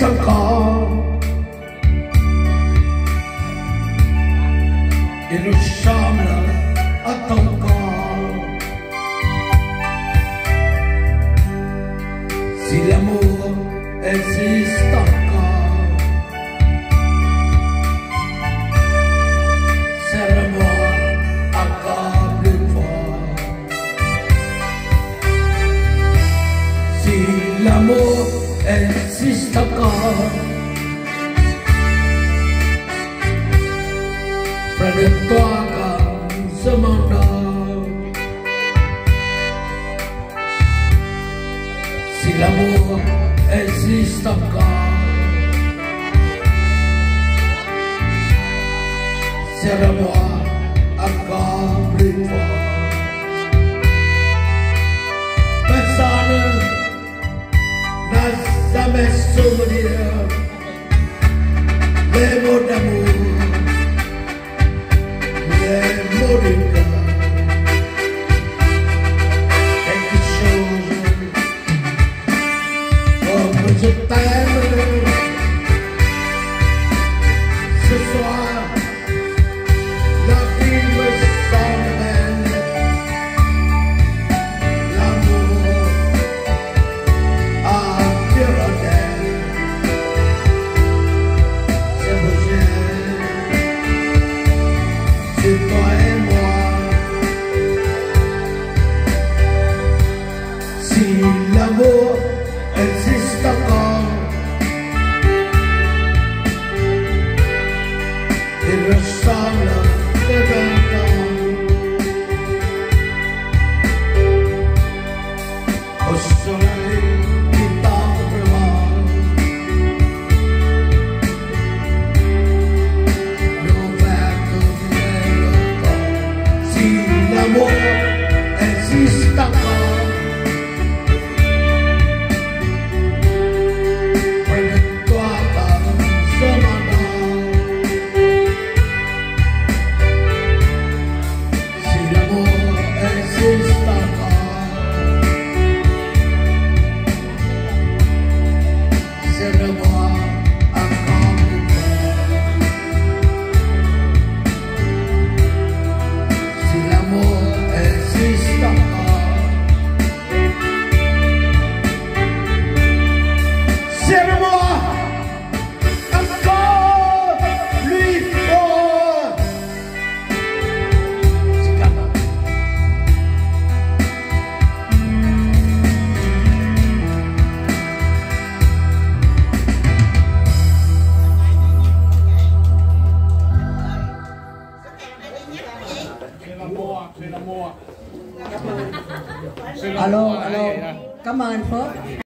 Mexico. escapar. Predeto Zamesonia Le Modamu Le Moringa Thank you, children For your time d'amor exista cor e ressola Alo, alo. Cảm ơn Phước.